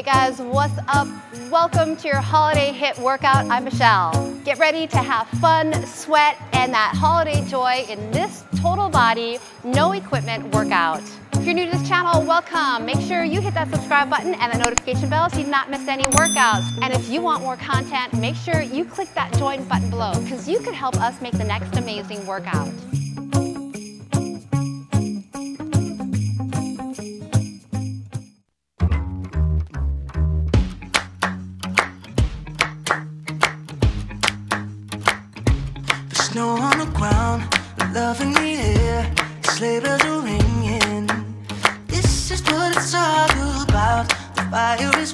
Hey guys, what's up? Welcome to your holiday HIIT workout. I'm Michelle. Get ready to have fun, sweat, and that holiday joy in this total body, no equipment workout. If you're new to this channel, welcome. Make sure you hit that subscribe button and the notification bell so you do not miss any workouts. And if you want more content, make sure you click that join button below because you could help us make the next amazing workout.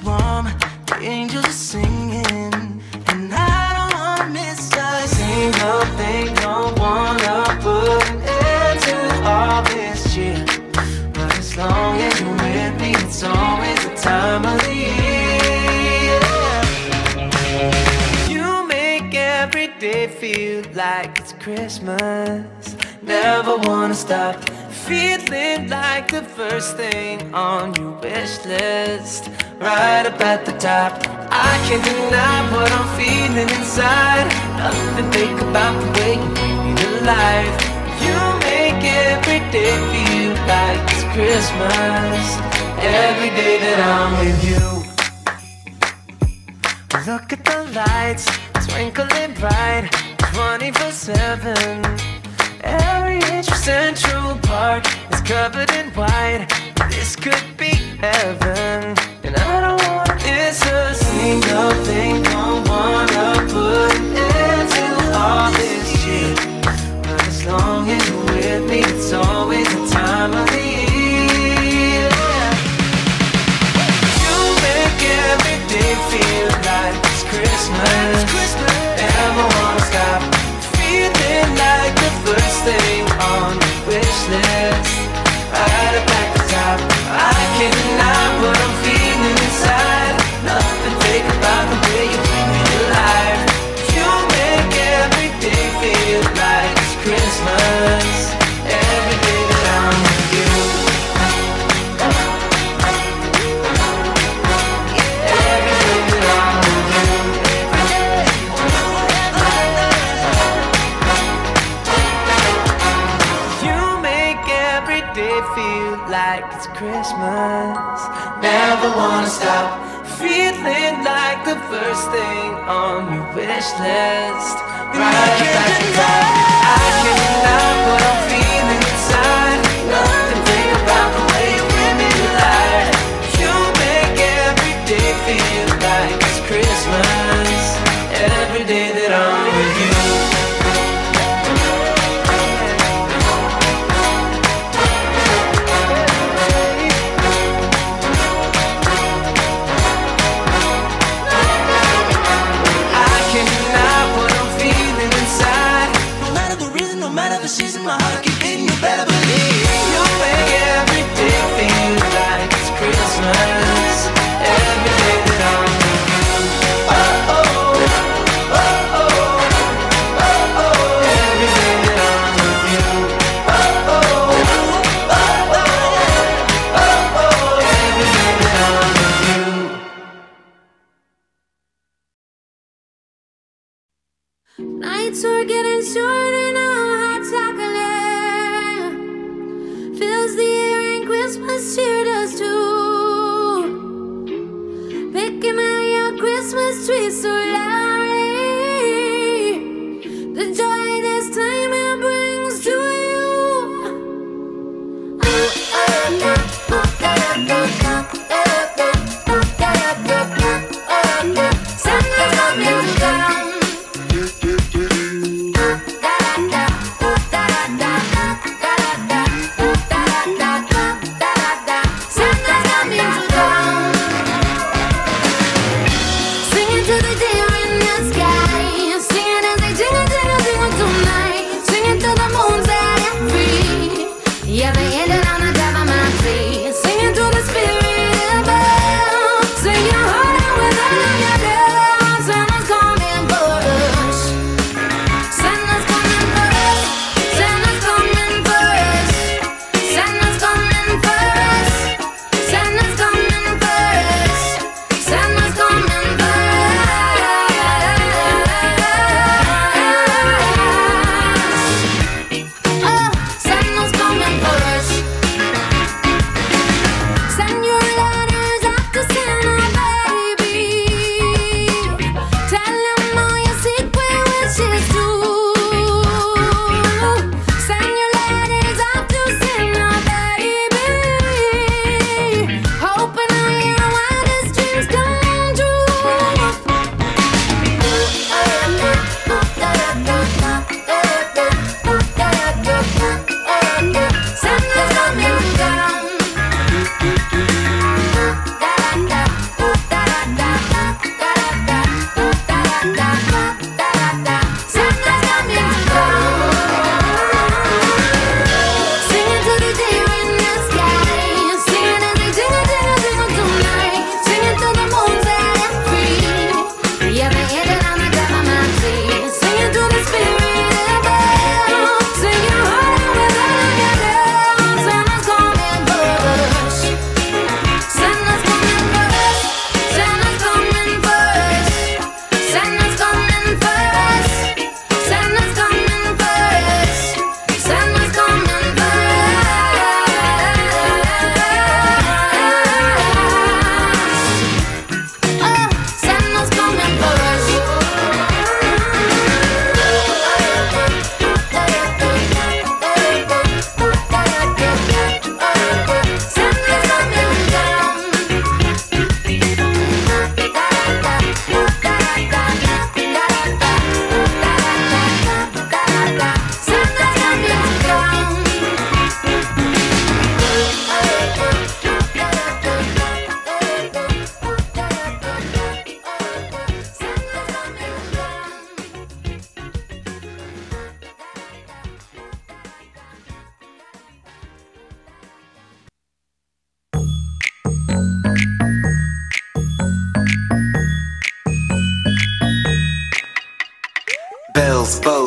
Warm, the angels are singing, and I don't wanna miss a single thing. Don't wanna put an end to all this cheer, but as long as you're with me, it's always the time of the year. You make every day feel like it's Christmas. Never wanna stop feeling like the first thing on your wish list. Right up at the top. I can't deny what I'm feeling inside. Nothing fake about the way you bring me to life. You make every day feel like it's Christmas. Every day that I'm with you. Look at the lights twinkling bright 24 7. Every inch of Central Park is covered in white. This could be heaven. And I don't want to miss a single thing. Don't wanna put an end to all this shit. But as long as you're with me, it's always the time of the year. You make every day feel like it's Christmas. Never wanna stop feeling like the first thing on your wish list. Christmas. Every day that I'm with you. That I'm with you. You make every day feel like it's Christmas. Never wanna stop feeling like the first thing on your wish list. Right at the I can't deny what I'm feeling Christmas tree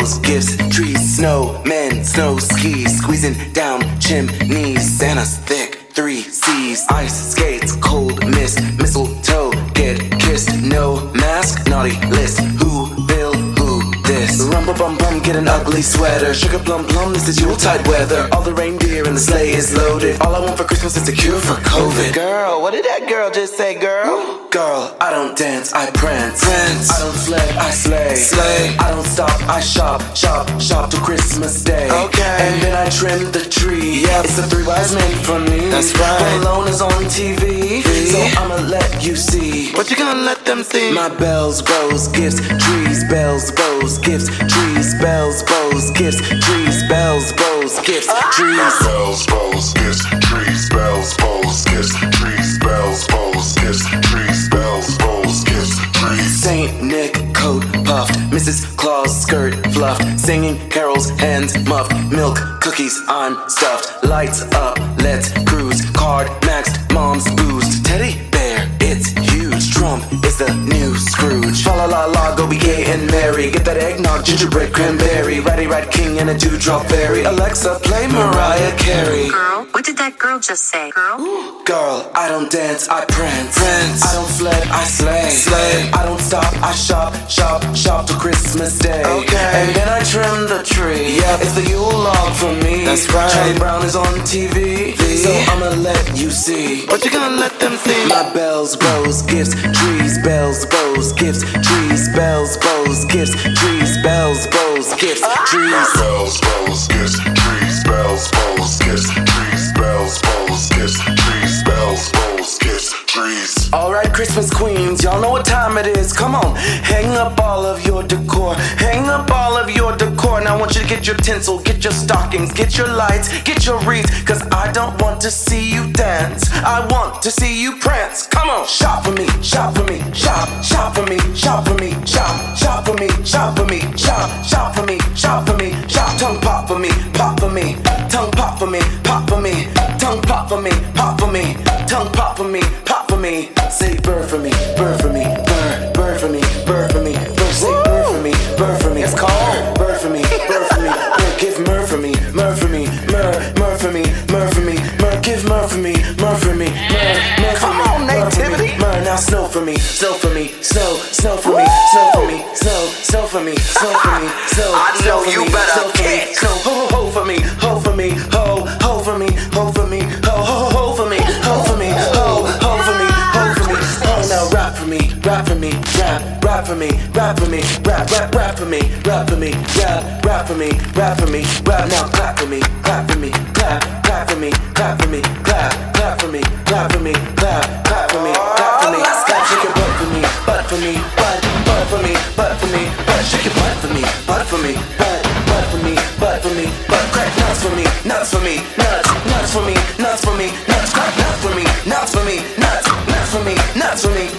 bells, gifts, trees, snow, men, snow skis, squeezing down chimneys. Santa's thick, three C's, ice skates, cold mist, mistletoe, get kissed, no mask, naughty list. Who will who this? Rumble bum bum, get an ugly sweater. Sugar plum plum, this is Yuletide weather. All the reindeer in the sleigh is loaded. All I want for Christmas is a cure for COVID. Girl, what did that girl just say, girl? Girl, I don't dance, I prance. Prance. I don't slay, I slay. Slay. I don't stop, I shop, shop, shop till Christmas Day. Okay. And then I trim the tree. Yep. It's the three wise men for me. That's right. Home Alone is on TV. So I'ma let you see. What you gonna let them see? My bells, bows, gifts, trees, bells, bows, gifts, trees, bells, bows, gifts, trees, bells, bows, gifts, trees. Bells, bows, gifts, trees, bells, bows, gifts, trees, bells, bows, gifts, trees, bells, bows, gifts, trees. Saint Nick coat puffed, Mrs. Claus skirt fluffed, singing carols, hands muffed, milk cookies I'm stuffed, lights up, let's cruise, card maxed, mom's boost, teddy bear, it's huge, Trump is the new Scrooge, fa la la la, go be gay and merry, get that eggnog, gingerbread cranberry, ratty rat king and a dewdrop fairy, Alexa play Mariah Carey. Girl, what did that girl just say? Girl? Girl, I don't dance, I prance. Prance. I don't fled, I slay. Slay. I don't stop, I shop, shop, shop till Christmas Day. Okay. And then I trim the tree. Yeah, it's the Yule log for me. That's right. Charlie Brown is on TV. So I'ma let you see. What you gonna let them see? My bells, bows, gifts, trees, bells, bows, gifts, trees, bells, bows, gifts, trees, bells, bows, ah. gifts, trees. Bells, bows, gifts, trees, bells, bows, gifts, trees, bells, bows, gifts, trees, bells, bows, gifts, trees. Alright, Christmas queens, y'all know what time it is. Come on, hang up all of your decor. Hang up all of your decor. Now I want you to get your tinsel, get your stockings, get your lights, get your wreaths. Cause I don't want to see you dance. I want to see you prance. Come on, shop for me, shop for me, shop, shop for me, shop for me, shop, shop for me, shop for me, shop, shop for me, shop for me, shop. Tongue pop for me, pop for me, tongue pop for me, pop for me, tongue pop for me, pop for me, tongue pop for me, pop for me. Say bird for me, bird for me, bird, bird for me, bird for me, bird. Say bird for me, bird for me. It's called bird for me, bird for me. Bird, give myrrh for me, myrrh for me, myrrh, myrrh for me, myrrh for me, myrrh. Give myrrh for me, myrrh for me, myrrh, myrrh for me. Come on, nativity. Myrrh now snow for me, snow for me, snow, snow for me, snow for me, snow, snow for me, snow for me, snow. I know you better kick. snow. Ho ho ho for me, ho for me, ho rap for me, rap, rap for me, rap for me, rap, rap, rap for me, rap for me, rap, rap for me, rap for me, rap now clap for me, clap for me, clap, clap for me, clap for me, clap, clap for me, clap for me, clap, clap for me, clap for me, clap, shake your butt for me, butt for me, butt, butt for me, butt for me, butt, shake your butt for me, butt for me, butt, butt for me, butt for me, butt, crack nuts for me, nuts for me, nuts, nuts for me, nuts for me, nuts, crack nuts for me, nuts for me, nuts, nuts for me, nuts for me.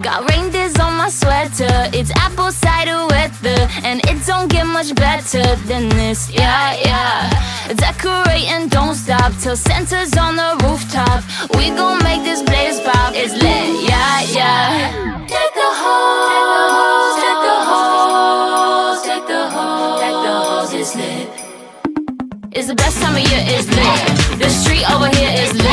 Got reindeers on my sweater. It's apple cider weather, and it don't get much better than this. Yeah, yeah. Decorate and don't stop till Santa's on the rooftop. We gon' make this place pop. It's lit. Yeah, yeah. Take the hose, take the hose, take the hose, take the hose. It's lit. It's the best time of year, it's lit. The street over here is lit.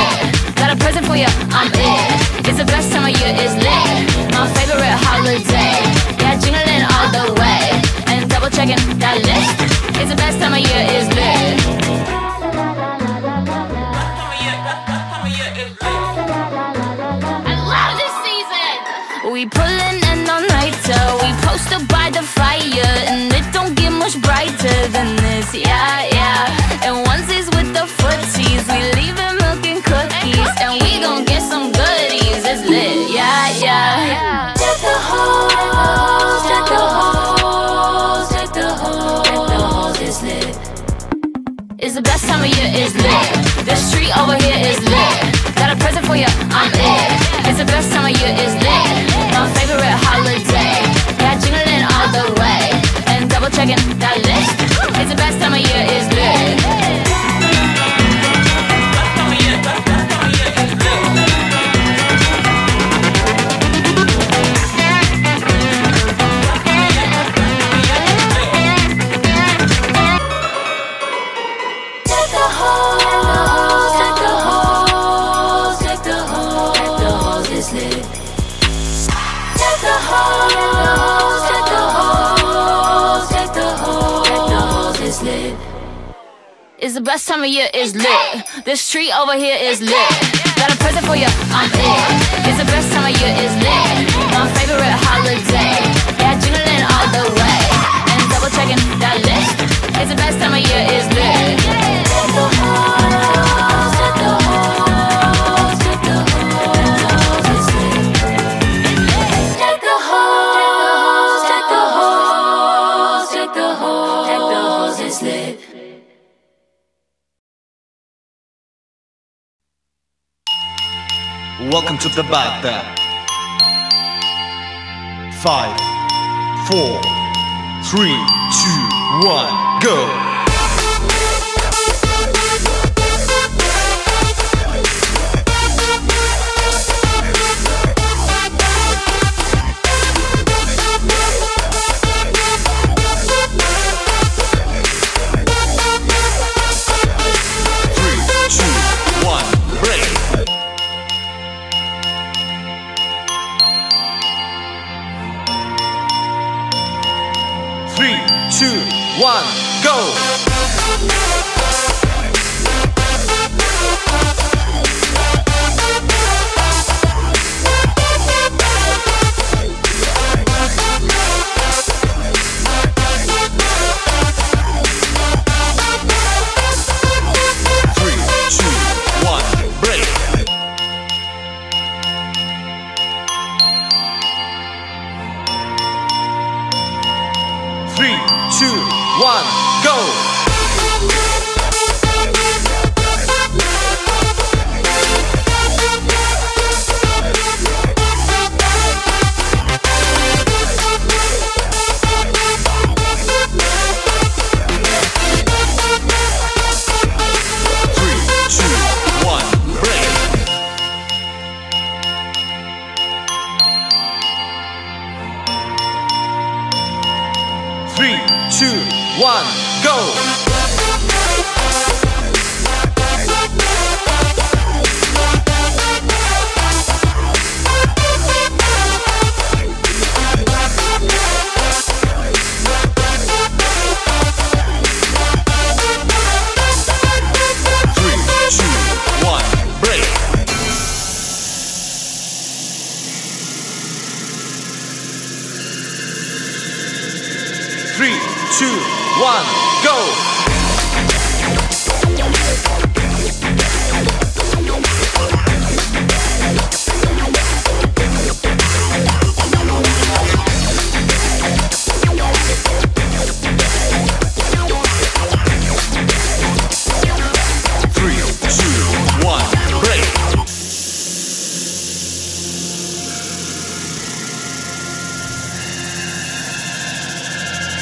For you, I'm it. It's the best time of year, it's lit. My favorite holiday. Yeah, jingling all the way. And double checking that list. It's the best time of year, it's lit. We pullin' in all nighter. We posted by the fire, and it don't get much brighter than this. Yeah, yeah. And It's lit. The street over here is lit. Got a present for you, I'm it. It's the best time of year, it's lit. It's the best time of year, it's lit. This tree over here is lit. Got a present for you, I'm it. It's the best time of year, it's lit. My favorite holiday. Yeah, jingling all the way. And double checking that list. It's the best time of year, it's lit. Welcome to the Baghdad. Five, four, three, two, one, go.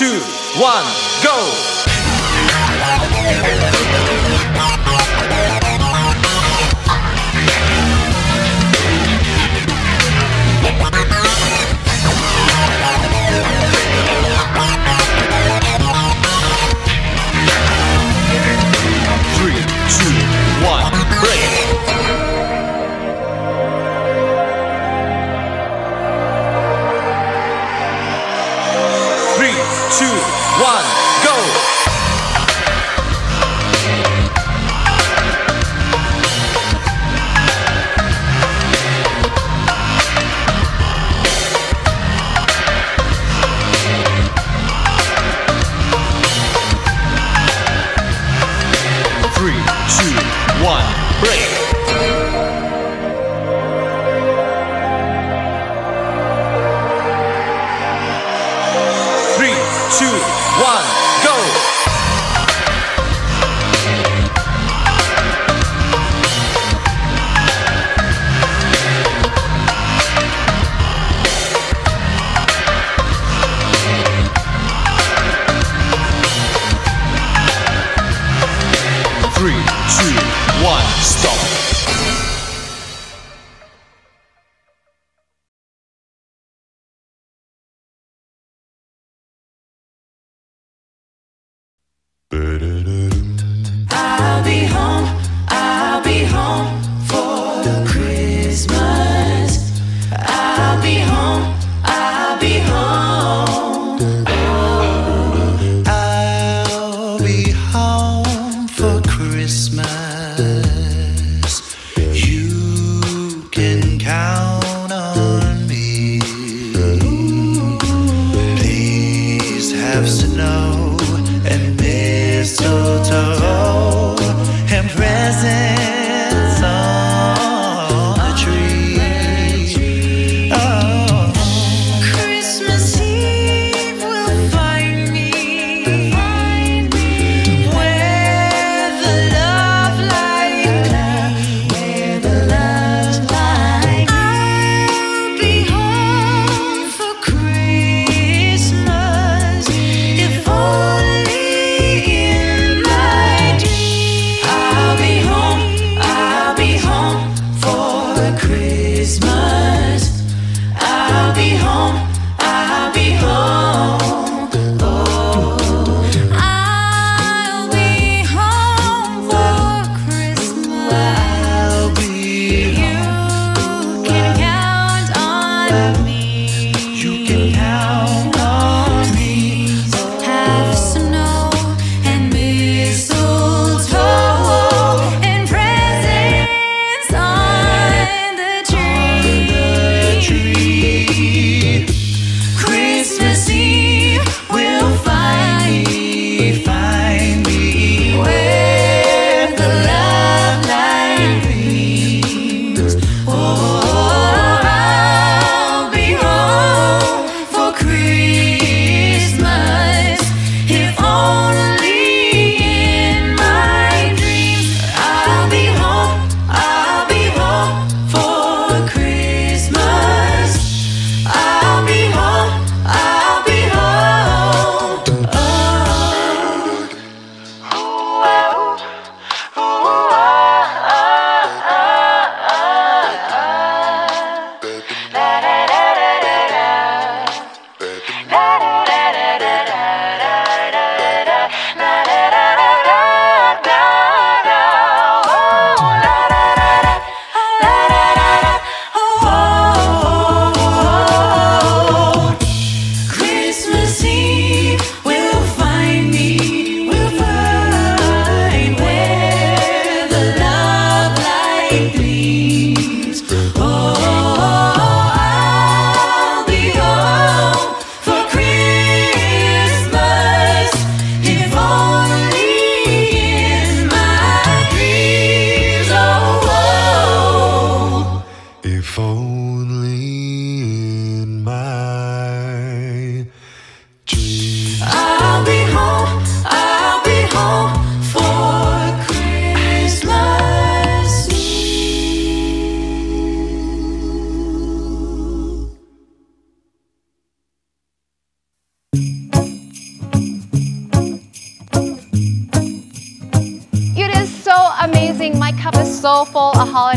Two, one, go!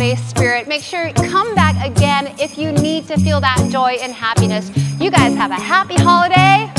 Holiday spirit. Make sure you come back again if you need to feel that joy and happiness. You guys have a happy holiday